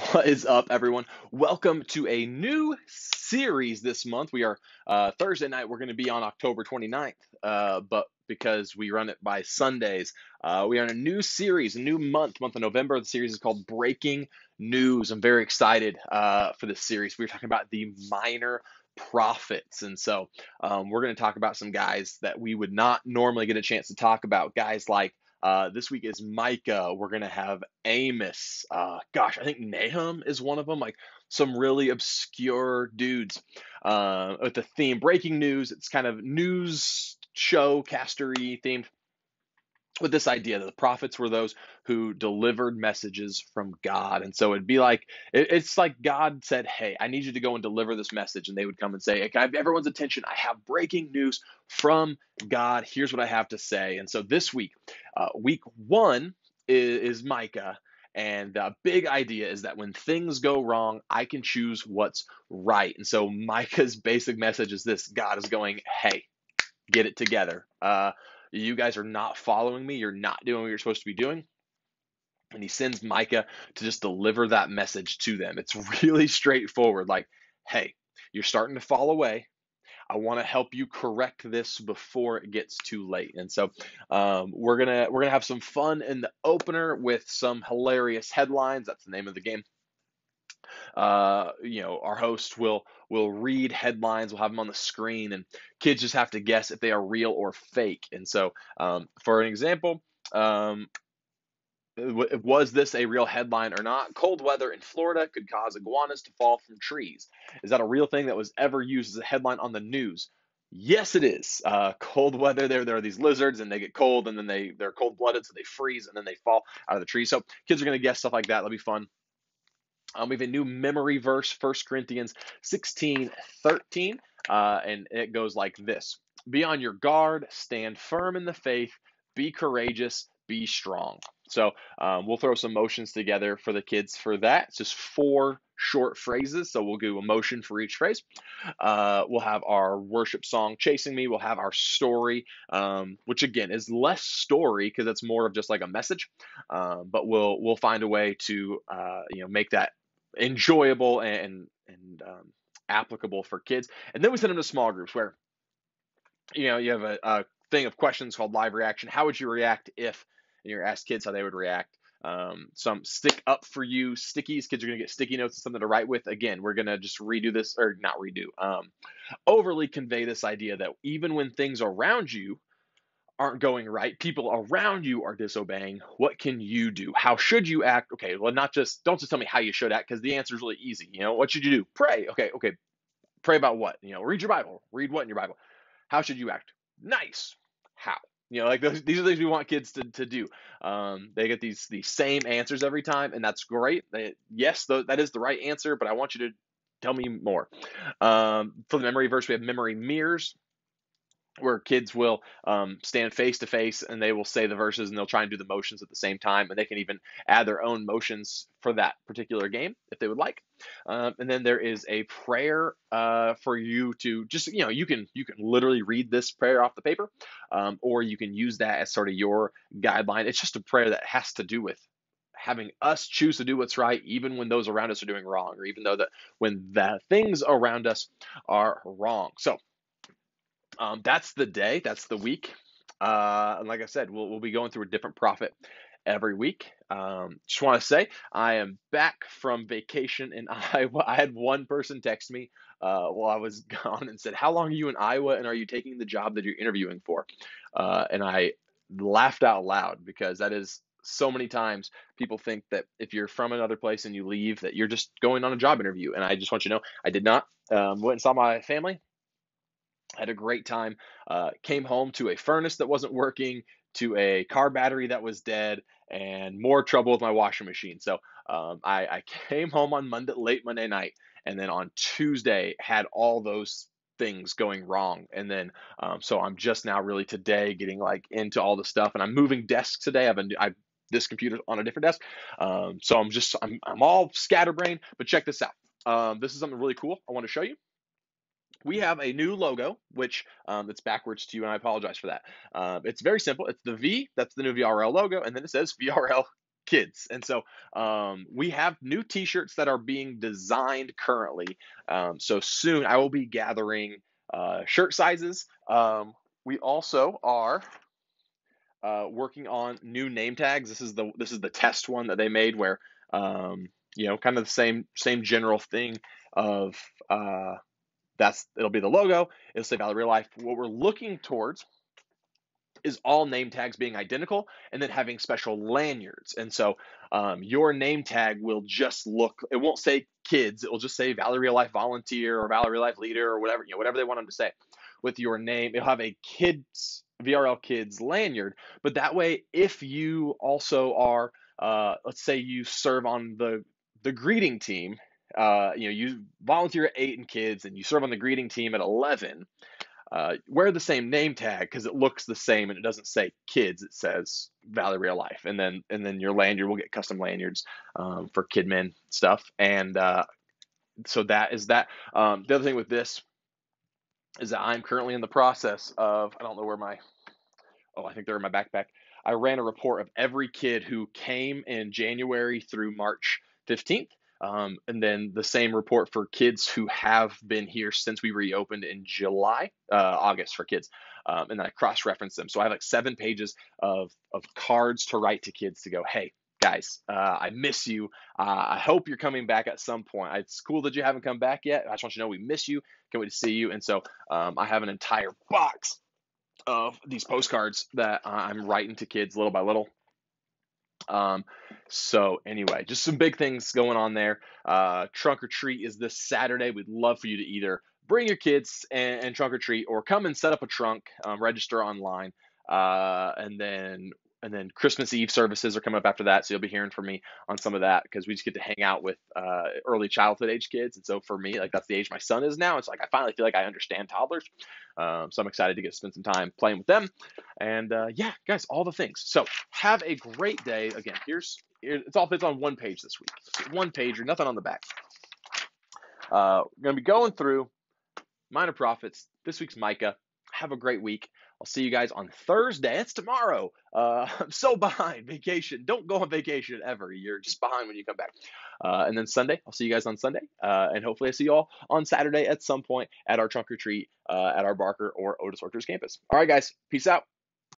What is up, everyone? Welcome to a new series this month. We are uh, Thursday night, we're going to be on October 29th, uh, but because we run it by Sundays, uh, we are in a new series, a new month, month of November. The series is called Breaking News. I'm very excited uh, for this series. We're talking about the minor prophets. And so um, we're going to talk about some guys that we would not normally get a chance to talk about, guys like uh, this week is Micah. We're to have Amos. Uh, gosh, I think Nahum is one of them. Like some really obscure dudes uh, with the theme breaking news. It's kind of news show castery themed with this idea that the prophets were those who delivered messages from God. And so it'd be like, it's like God said, Hey, I need you to go and deliver this message. And they would come and say, I have everyone's attention? I have breaking news from God. Here's what I have to say. And so this week, uh, week one is, is Micah. And the big idea is that when things go wrong, I can choose what's right. And so Micah's basic message is this God is going, Hey, get it together. Uh, you guys are not following me. You're not doing what you're supposed to be doing. And he sends Micah to just deliver that message to them. It's really straightforward. Like, hey, you're starting to fall away. I want to help you correct this before it gets too late. And so um, we're gonna we're gonna have some fun in the opener with some hilarious headlines. That's the name of the game. Uh, you know, our host will will read headlines. We'll have them on the screen, and kids just have to guess if they are real or fake. And so, um, for an example, um, was this a real headline or not? Cold weather in Florida could cause iguanas to fall from trees. Is that a real thing that was ever used as a headline on the news? Yes, it is. Uh, cold weather. There, there are these lizards, and they get cold, and then they they're cold blooded, so they freeze, and then they fall out of the tree. So kids are gonna guess stuff like that. That'll be fun. Um, we have a new memory verse, 1 Corinthians 16 13, uh, and it goes like this Be on your guard, stand firm in the faith, be courageous, be strong. So um, we'll throw some motions together for the kids for that. It's just four short phrases. So we'll do a motion for each phrase. Uh, we'll have our worship song, Chasing Me. We'll have our story, um, which again is less story because it's more of just like a message. Um, but we'll we'll find a way to uh, you know make that enjoyable and and um, applicable for kids. And then we send them to small groups where you know you have a, a thing of questions called live reaction. How would you react if and you're asked kids how they would react? Um, some stick up for you stickies. Kids are gonna get sticky notes and something to write with. Again, we're gonna just redo this or not redo. Um, overly convey this idea that even when things around you aren't going right, people around you are disobeying, what can you do? How should you act? Okay, well, not just, don't just tell me how you should act because the answer is really easy. You know, what should you do? Pray. Okay, okay. Pray about what? You know, read your Bible. Read what in your Bible? How should you act? Nice. How? You know, like those, these are things we want kids to, to do. Um, they get these these same answers every time, and that's great. They, yes, th- that is the right answer, but I want you to tell me more. Um, for the memory verse, we have memory mirrors where kids will um, stand face to face and they will say the verses and they'll try and do the motions at the same time and they can even add their own motions for that particular game if they would like. Um, and then there is a prayer uh, for you to just you know you can you can literally read this prayer off the paper um, or you can use that as sort of your guideline. It's just a prayer that has to do with having us choose to do what's right even when those around us are doing wrong or even though that when the things around us are wrong. So um, that's the day. That's the week. Uh, and like I said, we'll, we'll be going through a different prophet every week. Um, just want to say I am back from vacation in Iowa. I had one person text me uh, while I was gone and said, "How long are you in Iowa, and are you taking the job that you're interviewing for?" Uh, and I laughed out loud because that is so many times people think that if you're from another place and you leave that you're just going on a job interview and i just want you to know i did not um, went and saw my family had a great time. Uh, came home to a furnace that wasn't working, to a car battery that was dead, and more trouble with my washing machine. So um, I, I came home on Monday, late Monday night, and then on Tuesday had all those things going wrong. And then um, so I'm just now really today getting like into all the stuff, and I'm moving desks today. I've been I this computer on a different desk, um, so I'm just I'm I'm all scatterbrained. But check this out. Um, this is something really cool I want to show you we have a new logo, which um, it's backwards to you, and I apologize for that. Uh, it's very simple. It's the V, that's the new VRL logo, and then it says VRL kids. And so um, we have new T-shirts that are being designed currently. Um, so soon I will be gathering uh, shirt sizes. Um, we also are uh, working on new name tags. This is the this is the test one that they made where um, you know kind of the same same general thing of uh, that's it'll be the logo. It'll say Valley Real Life. What we're looking towards is all name tags being identical and then having special lanyards. And so um, your name tag will just look, it won't say kids, it will just say Valley Real Life volunteer or Valley Real Life leader or whatever, you know, whatever they want them to say with your name. It'll have a kids, VRL kids lanyard. But that way, if you also are, uh, let's say you serve on the, the greeting team, uh, you know, you volunteer at eight and kids and you serve on the greeting team at 11, uh, wear the same name tag because it looks the same and it doesn't say kids it says valley real life. And then and then your lanyard will get custom lanyards um, for kidmin stuff. And uh, so that is that. Um, the other thing with this is that i'm currently in the process of i don't know where my oh i think they're in my backpack. I ran a report of every kid who came in january through march 15th um, and then the same report for kids who have been here since we reopened in July, uh, August for kids. Um, and then I cross reference them. So I have like seven pages of, of cards to write to kids to go, hey, guys, uh, I miss you. Uh, I hope you're coming back at some point. It's cool that you haven't come back yet. I just want you to know we miss you. Can't wait to see you. And so um, I have an entire box of these postcards that I'm writing to kids little by little. Um, so anyway, just some big things going on there. Uh, trunk or treat is this Saturday. We'd love for you to either bring your kids and, and trunk or treat, or come and set up a trunk, um, register online, uh, and then and then Christmas Eve services are coming up after that, so you'll be hearing from me on some of that because we just get to hang out with uh, early childhood age kids, and so for me, like that's the age my son is now. It's like I finally feel like I understand toddlers, um, so I'm excited to get to spend some time playing with them, and uh, yeah, guys, all the things. So have a great day. Again, here's it's all fits on one page this week, one page or nothing on the back. Uh, we're gonna be going through minor prophets. This week's Micah. Have a great week. I'll see you guys on Thursday. It's tomorrow. Uh, I'm so behind. Vacation. Don't go on vacation ever. You're just behind when you come back. Uh, and then Sunday, I'll see you guys on Sunday. Uh, and hopefully, I see you all on Saturday at some point at our trunk or treat uh, at our Barker or Otis Orchards campus. All right, guys. Peace out.